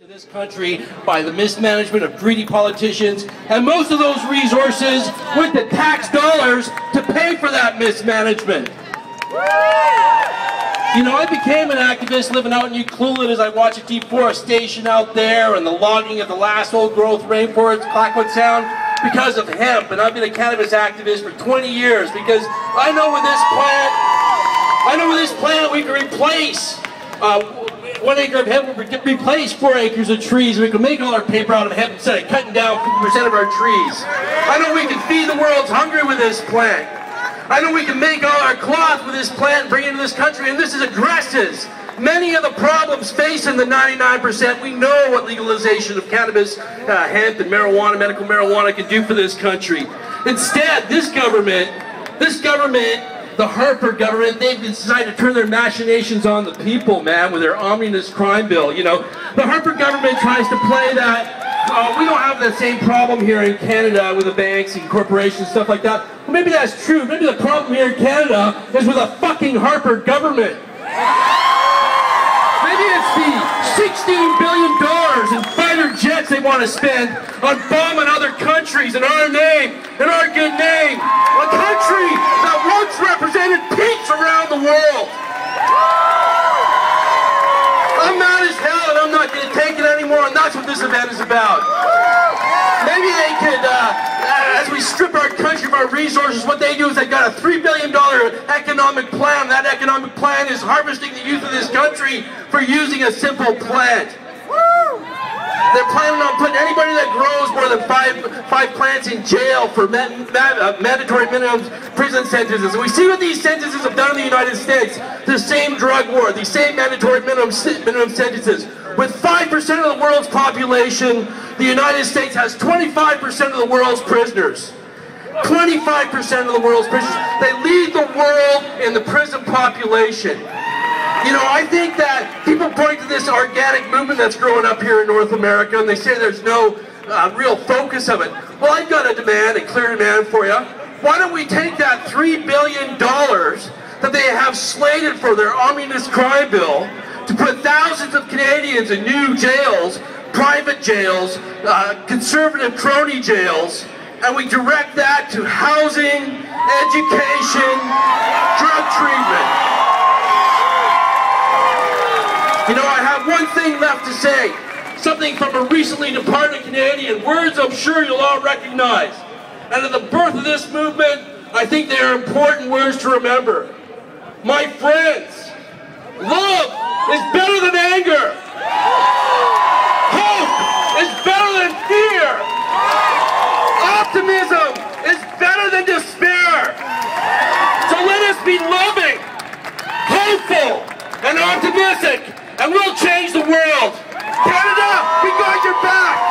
to this country by the mismanagement of greedy politicians, and most of those resources went to tax dollars to pay for that mismanagement. You know, I became an activist living out in Ucluelet as I watched the deforestation out there and the logging of the last old growth rainforest, Clayoquot Sound, because of hemp. And I've been a cannabis activist for 20 years because I know with this plant, I know with this plant we can replace uh, one acre of hemp will replace four acres of trees. We can make all our paper out of hemp instead of cutting down 50% of our trees. I know we can feed the world's hungry with this plant. I know we can make all our cloth with this plant and bring it into this country, and this is addresses many of the problems facing the 99%. We know what legalization of cannabis, uh, hemp, and marijuana, medical marijuana can do for this country. Instead, this government, this government the Harper government, they've decided to turn their machinations on the people, man, with their omnibus crime bill. You know, the Harper government tries to play that. Uh, we don't have the same problem here in Canada with the banks and corporations, and stuff like that. Well, maybe that's true. Maybe the problem here in Canada is with a fucking Harper government. Maybe it's the $16 billion in fighter jets they want to spend on bombing other countries in our name, in our good name. A country that once represented around the world. I'm mad as hell and I'm not going to take it anymore and that's what this event is about. Maybe they could, uh, as we strip our country of our resources, what they do is they've got a $3 billion economic plan. That economic plan is harvesting the youth of this country for using a simple plant. They're planning on putting anybody that grows more than five five plants in jail for uh, mandatory minimum prison sentences. And we see what these sentences have done in the United States. The same drug war, the same mandatory minimum minimum sentences. With 5% of the world's population, the United States has 25% of the world's prisoners. 25% of the world's prisoners. They lead the world in the prison population. You know, I think that people point to this organic movement that's growing up here in North America, and they say there's no uh, real focus of it. Well, I've got a demand, a clear demand for you. Why don't we take that $3 billion that they have slated for their omnibus crime bill to put thousands of Canadians in new jails, private jails, uh, conservative crony jails, and we direct that to housing, education, drug treatment. You know, I have one thing left to say. Something from a recently departed Canadian. Words I'm sure you'll all recognize. And at the birth of this movement, I think they are important words to remember. My friends, love is better than anger. Hope is better than fear. Optimism is better than despair. So let us be loving, hopeful, and optimistic and we'll change the world. Canada, we got your back.